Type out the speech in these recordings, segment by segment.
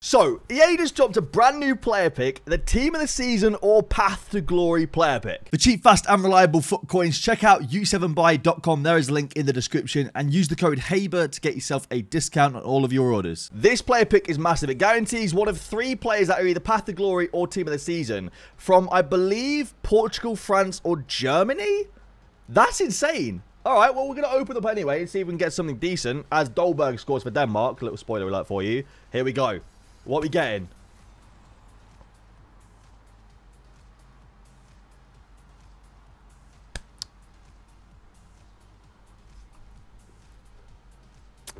So, EA just dropped a brand new player pick, the team of the season or path to glory player pick. For cheap, fast, and reliable FUT coins, check out u7buy.com. There is a link in the description and use the code HABER to get yourself a discount on all of your orders. This player pick is massive. It guarantees one of three players that are either path to glory or team of the season from, I believe, Portugal, France, or Germany? That's insane. All right, well, we're going to open up anyway and see if we can get something decent as Dolberg scores for Denmark. A little spoiler alert for you. Here we go. What we getting?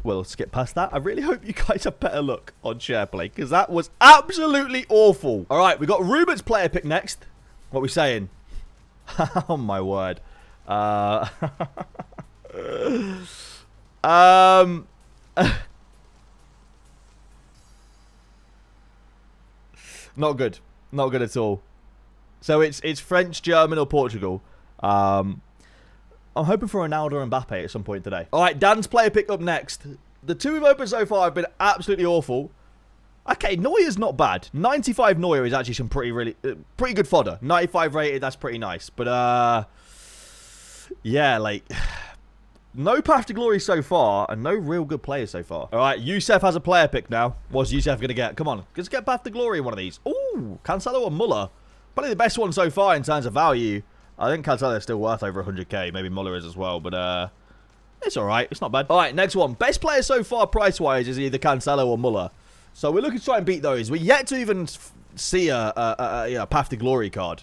Well, get past that. I really hope you guys have better luck on SharePlay because that was absolutely awful. All right, we got Ruben's player pick next. What we saying? oh, my word. Uh, um... Not good. Not good at all. So it's it's French, German, or Portugal. Um, I'm hoping for Ronaldo and Mbappe at some point today. All right, Dan's player pick up next. The two we've opened so far have been absolutely awful. Okay, Neuer's not bad. 95 Neuer is actually some pretty really uh, pretty good fodder. 95 rated, that's pretty nice. But uh, yeah, like no path to glory so far, and no real good players so far. All right, Youssef has a player pick now. What's Youssef going to get? Come on, let's get path to glory in one of these. Ooh, Cancelo or Muller. Probably the best one so far in terms of value. I think Cancelo is still worth over 100k. Maybe Muller is as well, but uh, it's all right. It's not bad. All right, next one. Best player so far price-wise is either Cancelo or Muller. So we're looking to try and beat those. We're yet to even see a, a, a, a Path to Glory card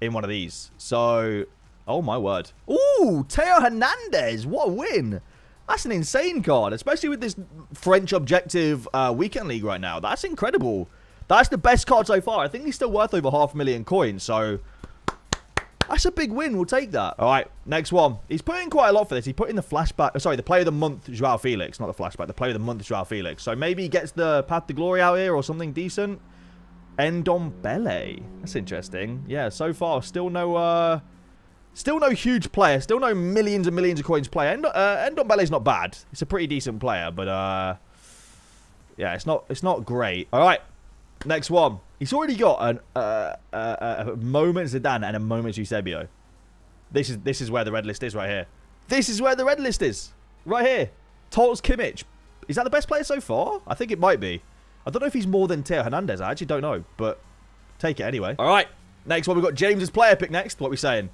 in one of these. So Oh, my word. Ooh, Theo Hernandez. What a win. That's an insane card, especially with this French objective uh, weekend league right now. That's incredible. That's the best card so far. I think he's still worth over half a million coins, so that's a big win. We'll take that. All right, next one. He's put in quite a lot for this. He put in the flashback. Sorry, the player of the month, Joao Felix. Not the flashback. The player of the month, Joao Felix. So maybe he gets the path to glory out here or something decent. Ndombele. That's interesting. Yeah, so far, still no... Uh, Still no huge player. Still no millions and millions of coins player. End uh, Ndombele's not bad. It's a pretty decent player, but uh, yeah, it's not it's not great. All right, next one. He's already got an, uh, uh, a moment Zidane and a moment Eusebio. This is this is where the red list is right here. This is where the red list is right here. Tots Kimmich. Is that the best player so far? I think it might be. I don't know if he's more than Theo Hernandez. I actually don't know, but take it anyway. All right, next one. We've got James's player pick next. What are we saying?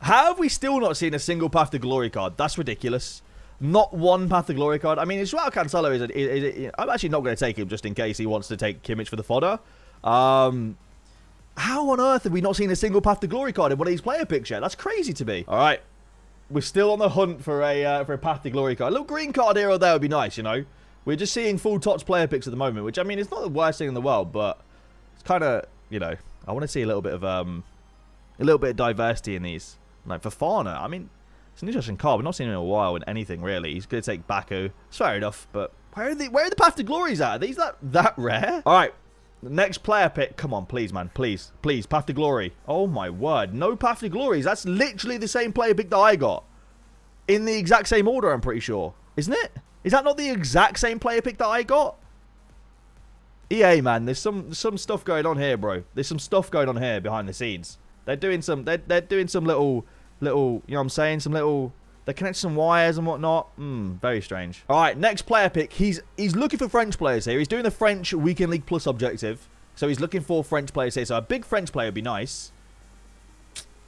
How have we still not seen a single Path to Glory card? That's ridiculous. Not one Path to Glory card. I mean, Joao Cancelo is, a, is, is, I'm actually not going to take him just in case he wants to take Kimmich for the fodder. Um, how on earth have we not seen a single Path to Glory card in one of these player picks yet? That's crazy to me. All right. We're still on the hunt for a uh, for a Path to Glory card. A little green card here or there would be nice, you know. We're just seeing full Tots player picks at the moment, which, I mean, it's not the worst thing in the world, but it's kind of, you know, I want to see a little bit of, um, a little bit of diversity in these. Like Fofana, I mean, it's an interesting card. We've not seen him in a while in anything really. He's going to take Baku. It's fair enough, but where are the where are the Path to Glories at? Are these that that rare? All right, next player pick. Come on, please, man, please, please, Path to Glory. Oh my word, no Path to Glories. That's literally the same player pick that I got in the exact same order. I'm pretty sure, isn't it? Is that not the exact same player pick that I got? EA, man, there's some some stuff going on here, bro. There's some stuff going on here behind the scenes. They're doing some. They're they're doing some little little. You know what I'm saying? Some little. They're connecting some wires and whatnot. Hmm, very strange. All right, next player pick. He's he's looking for French players here. He's doing the French Weekend League Plus objective. So he's looking for French players here. So a big French player would be nice.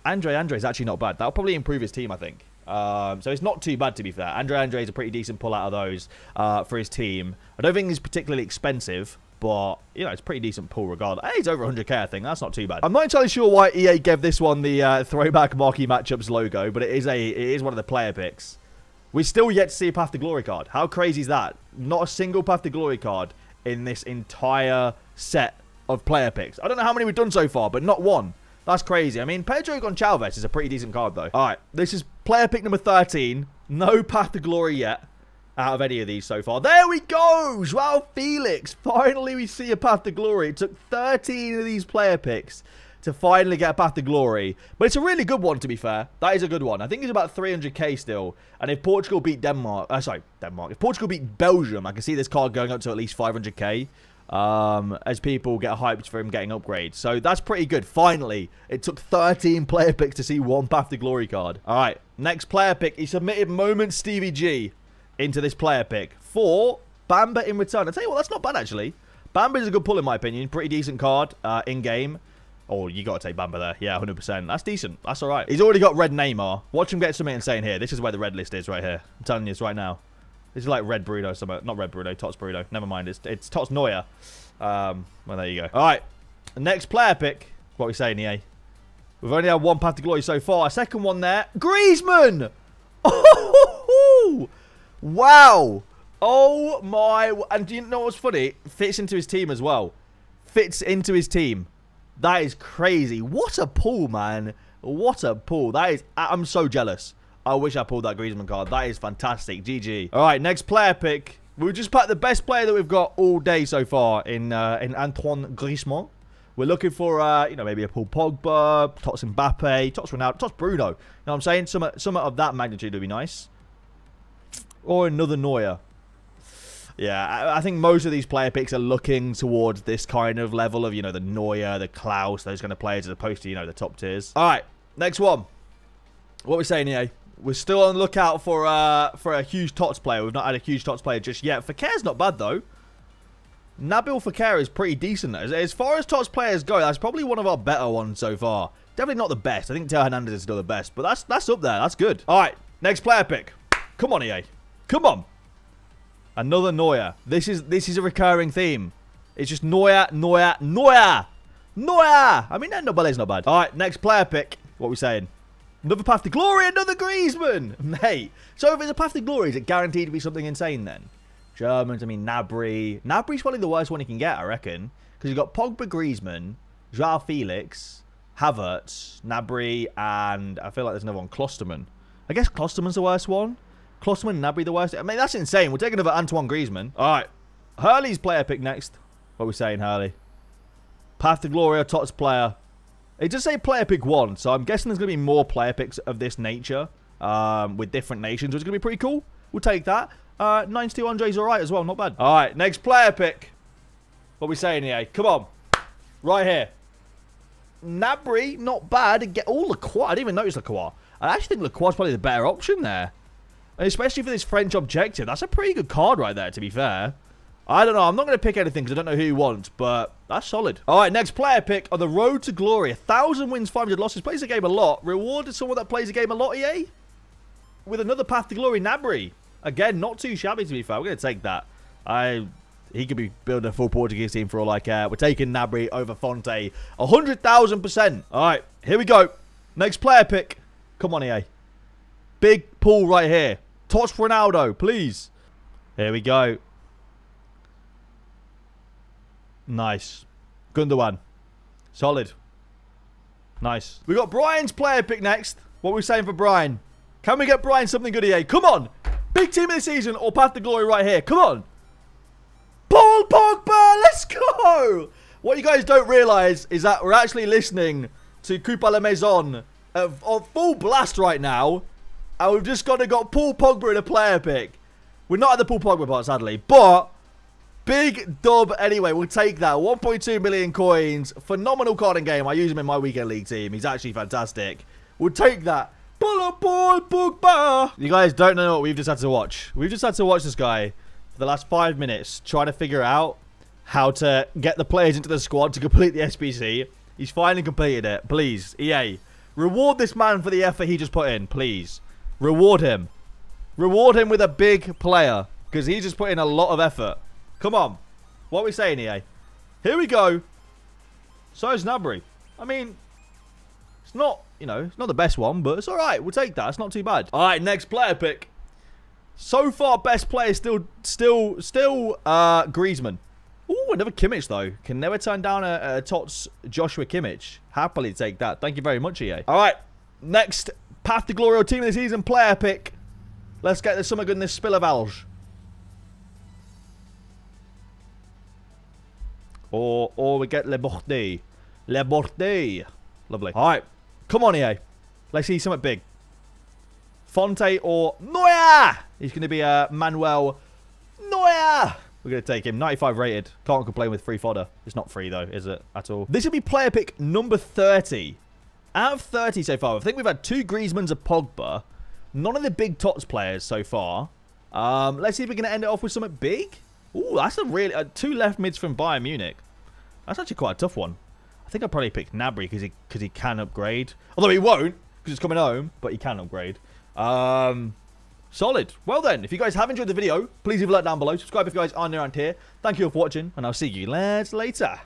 Andre Andre is actually not bad. That'll probably improve his team, I think. Um, so it's not too bad, to be fair. Andre Andre is a pretty decent pull out of those uh, for his team. I don't think he's particularly expensive, but, you know, it's pretty decent pull regard. He's over 100k, I think. That's not too bad. I'm not entirely sure why EA gave this one the uh, throwback marquee matchups logo, but it is a it is one of the player picks. We still yet to see a Path to Glory card. How crazy is that? Not a single Path to Glory card in this entire set of player picks. I don't know how many we've done so far, but not one. That's crazy. I mean, Pedro Goncalves is a pretty decent card, though. All right, this is player pick number 13. No Path to Glory yet out of any of these so far. There we go! Joao Felix. Finally, we see a path to glory. It took 13 of these player picks to finally get a path to glory. But it's a really good one, to be fair. That is a good one. I think it's about 300k still. And if Portugal beat Denmark... Uh, sorry, Denmark. If Portugal beat Belgium, I can see this card going up to at least 500k. um, as people get hyped for him getting upgrades. So that's pretty good. Finally, it took 13 player picks to see one Path to Glory card. All right, next player pick. He submitted Moment Stevie G into this player pick for Bamba in return. I tell you what, that's not bad actually. Bamba is a good pull in my opinion. Pretty decent card uh, in game. Oh, you got to take Bamba there. Yeah, 100%. That's decent. That's all right. He's already got red Neymar. Watch him get something insane here. This is where the red list is right here. I'm telling you this right now. This is like red. Somewhere. Not red Bruno. Tots Bruno. Never mind. It's, it's Tots Neuer. Um, well, there you go. All right. Next player pick. What are we saying, EA? We've only had one path to glory so far. Second one there. Griezmann! Wow. Oh, my. And do you know what's funny? Fits into his team as well. Fits into his team. That is crazy. What a pull, man. What a pull. That is... I'm so jealous. I wish I pulled that Griezmann card. That is fantastic. GG. All right, next player pick. We've just packed the best player that we've got all day so far in uh, in Antoine Griezmann. We're looking for, uh, you know, maybe a Paul Pogba, Tots Mbappe, Tots Ronaldo, Tots Bruno. You know what I'm saying? Some, some of that magnitude would be nice. Or another Neuer. Yeah, I, I, think most of these player picks are looking towards this kind of level of, you know, the Neuer, the Klaus, those kind of players as opposed to, you know, the top tiers. All right, next one. What we're we saying here? We're still on the lookout for uh, for a huge Tots player. We've not had a huge Tots player just yet. Fekir's not bad, though. Nabil Fekir is pretty decent. As, as far as Tots players go, that's probably one of our better ones so far. Definitely not the best. I think Theo Hernandez is still the best. But that's that's up there. That's good. All right, next player pick. Come on, EA. Come on. Another Neuer. This is this is a recurring theme. It's just Neuer, Neuer, Neuer. Neuer. I mean, nobody's not bad. All right, next player pick. What are we saying? Another path to glory, another Griezmann. Mate. So if it's a path to glory, is it guaranteed to be something insane then? Germans, I mean, Gnabry. Gnabry's probably the worst one he can get, I reckon. Because you've got Pogba, Griezmann, Joao Felix, Havertz, Gnabry, and I feel like there's another one, Klostermann. I guess Klostermann's the worst one. Klostermann, Gnabry the worst. I mean, that's insane. We'll take another Antoine Griezmann. All right. Hurley's player pick next. What are we saying, Hurley? Path to Glory or Tots player. It does say player pick one, so I'm guessing there's going to be more player picks of this nature um, with different nations, which is going to be pretty cool. We'll take that. Uh, 92 Andre's all right as well. Not bad. All right, next player pick. What are we saying here? Come on. Right here. Gnabry, not bad. Get all Lacroix. I didn't even notice the Lacroix. I actually think Lacroix is probably the better option there. Especially for this French objective. That's a pretty good card right there, to be fair. I don't know. I'm not going to pick anything because I don't know who he wants, but that's solid. All right, next player pick on the road to glory. 1,000 wins, 500 losses. Plays the game a lot. Rewarded someone that plays the game a lot, EA? With another path to glory, Gnabry. Again, not too shabby, to be fair. We're going to take that. I... He could be building a full Portuguese team for all I care. We're taking Gnabry over Fonte. 100,000%. All right, here we go. Next player pick. Come on, EA. Big pool right here. Tots Ronaldo, please. Here we go. Nice. Gundogan. Solid. Nice. We got Brian's player pick next. What are we saying for Brian? Can we get Brian something good here? Come on. Big team of the season or Path to Glory right here. Come on. Paul Pogba. Let's go. What you guys don't realise is that we're actually listening to Coupe la Maison of, uh, of full blast right now. And we've just got to got Paul Pogba in a player pick. We're not at the Paul Pogba part, sadly. But Big dub anyway. We'll take that. 1.2 million coins. Phenomenal card in game. I use him in my weekend league team. He's actually fantastic. We'll take that. You guys don't know what we've just had to watch. We've just had to watch this guy for the last five minutes trying to figure out how to get the players into the squad to complete the SBC. He's finally completed it. Please, EA, reward this man for the effort he just put in. Please. Reward him. Reward him with a big player because he's just put in a lot of effort. Come on. What are we saying, EA? Here we go. So is Gnabry. I mean, it's not, you know, it's not the best one, but it's all right. We'll take that. It's not too bad. All right, next player pick. So far, best player still, still, still, uh, Griezmann. Ooh, another Kimmich, though. Can never turn down a, a Tots Joshua Kimmich. Happily take that. Thank you very much, EA. All right, next Path to Glory Team of the Season player pick. Let's get this summer good in this Spill of Alge. Or or we get Le Bordet. Le Bordet. Lovely. All right. Come on, EA. Let's see something big. Fonte or Neuer. He's going to be uh, Manuel Neuer. We're going to take him. 95 rated. Can't complain with free fodder. It's not free, though, is it? At all. This will be player pick number 30. Out of 30 so far, I think we've had two Griezmanns, a Pogba. None of the big tots players so far. Um, let's see if we can end it off with something big. Ooh, that's a really... Uh, two left mids from Bayern Munich. That's actually quite a tough one. I think I'd probably pick Gnabry because he, cause he can upgrade. Although he won't because it's coming home, but he can upgrade. Um, solid. Well then, if you guys have enjoyed the video, please leave a like down below. Subscribe if you guys are new around here. Thank you all for watching, and I'll see you lads later.